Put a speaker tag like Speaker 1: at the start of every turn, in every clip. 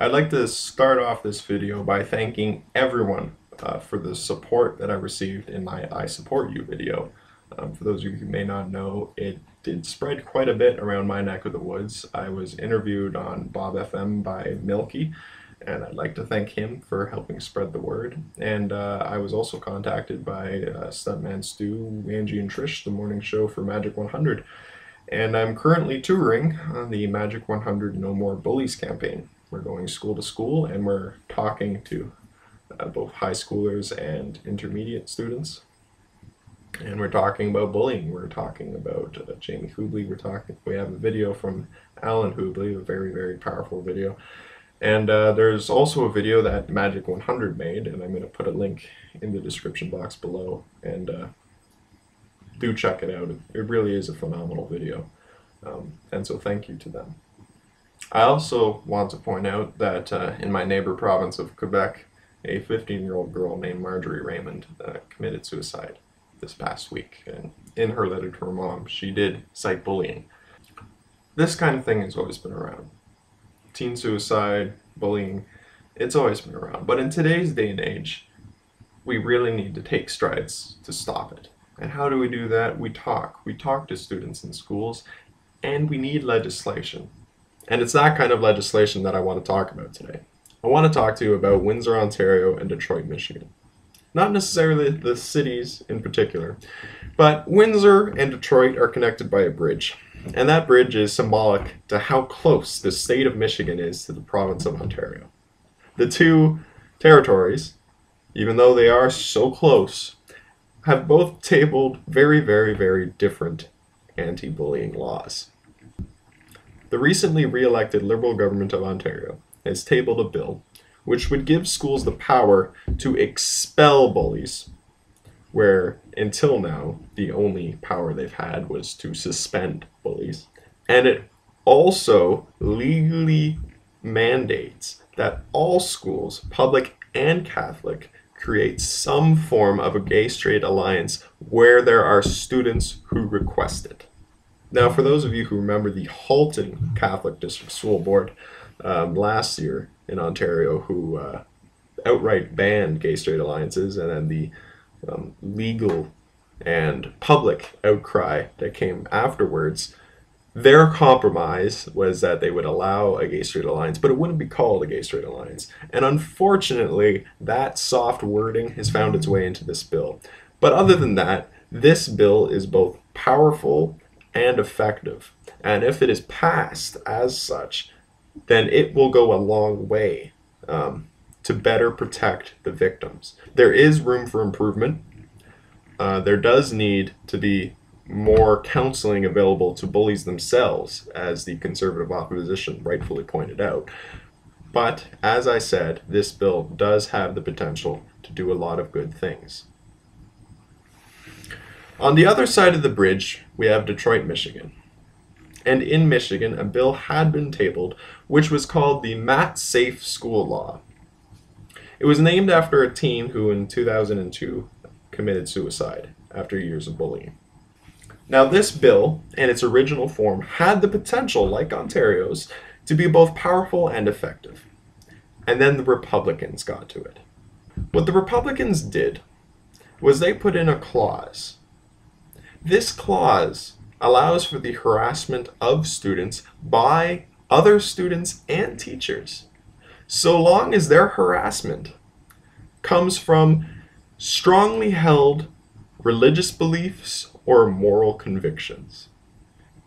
Speaker 1: I'd like to start off this video by thanking everyone uh, for the support that I received in my I Support You video. Um, for those of you who may not know, it did spread quite a bit around my neck of the woods. I was interviewed on Bob FM by Milky, and I'd like to thank him for helping spread the word. And uh, I was also contacted by uh, Stuntman Stu, Angie, and Trish, the morning show for Magic 100. And I'm currently touring on the Magic 100 No More Bullies campaign. We're going school to school and we're talking to uh, both high schoolers and intermediate students. And we're talking about bullying. We're talking about uh, Jamie Hubley. We're talking. We have a video from Allan Hubley, a very very powerful video. And uh, there's also a video that Magic 100 made, and I'm going to put a link in the description box below. And uh, do check it out. It really is a phenomenal video. Um, and so thank you to them. I also want to point out that uh, in my neighbor province of Quebec, a 15 year old girl named Marjorie Raymond uh, committed suicide this past week. And in her letter to her mom, she did cite bullying. This kind of thing has always been around. Teen suicide, bullying, it's always been around. But in today's day and age, we really need to take strides to stop it. And how do we do that? We talk. We talk to students in schools, and we need legislation. And it's that kind of legislation that I want to talk about today. I want to talk to you about Windsor, Ontario, and Detroit, Michigan. Not necessarily the cities in particular, but Windsor and Detroit are connected by a bridge. And that bridge is symbolic to how close the state of Michigan is to the province of Ontario. The two territories, even though they are so close, have both tabled very, very, very different anti bullying laws. The recently re elected Liberal government of Ontario has tabled a bill which would give schools the power to expel bullies, where until now the only power they've had was to suspend bullies. And it also legally mandates that all schools, public and Catholic, create some form of a gay straight alliance where there are students who request it. Now, for those of you who remember the Halton Catholic District School Board um, last year in Ontario, who uh, outright banned gay straight alliances, and then the um, legal and public outcry that came afterwards, their compromise was that they would allow a gay straight alliance, but it wouldn't be called a gay straight alliance. And unfortunately, that soft wording has found its way into this bill. But other than that, this bill is both powerful and effective. And if it is passed as such, then it will go a long way um, to better protect the victims. There is room for improvement. Uh, there does need to be more counseling available to bullies themselves, as the conservative opposition rightfully pointed out. But as I said, this bill does have the potential to do a lot of good things. On the other side of the bridge, we have Detroit, Michigan. And in Michigan, a bill had been tabled which was called the Matt Safe School Law. It was named after a teen who in 2002 committed suicide after years of bullying. Now, this bill, in its original form, had the potential, like Ontario's, to be both powerful and effective. And then the Republicans got to it. What the Republicans did was they put in a clause this clause allows for the harassment of students by other students and teachers, so long as their harassment comes from strongly held religious beliefs or moral convictions.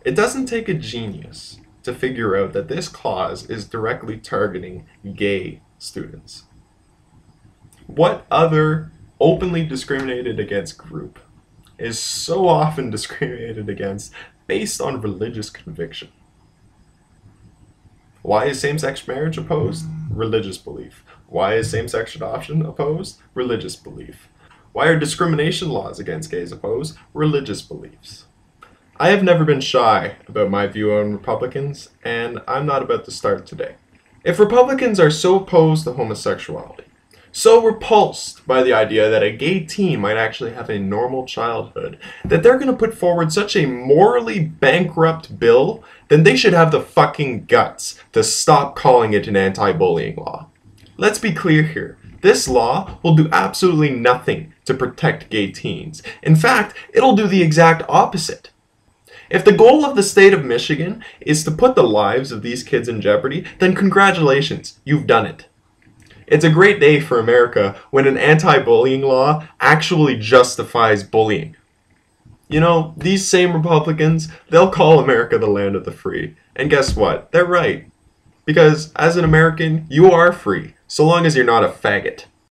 Speaker 1: It doesn't take a genius to figure out that this clause is directly targeting gay students. What other openly discriminated against group is so often discriminated against based on religious conviction. Why is same sex marriage opposed? Religious belief. Why is same sex adoption opposed? Religious belief. Why are discrimination laws against gays opposed? Religious beliefs. I have never been shy about my view on Republicans, and I'm not about to start today. If Republicans are so opposed to homosexuality, so repulsed by the idea that a gay teen might actually have a normal childhood that they're going to put forward such a morally bankrupt bill, then they should have the fucking guts to stop calling it an anti bullying law. Let's be clear here. This law will do absolutely nothing to protect gay teens. In fact, it'll do the exact opposite. If the goal of the state of Michigan is to put the lives of these kids in jeopardy, then congratulations, you've done it. It's a great day for America when an anti bullying law actually justifies bullying. You know, these same Republicans, they'll call America the land of the free. And guess what? They're right. Because as an American, you are free, so long as you're not a faggot.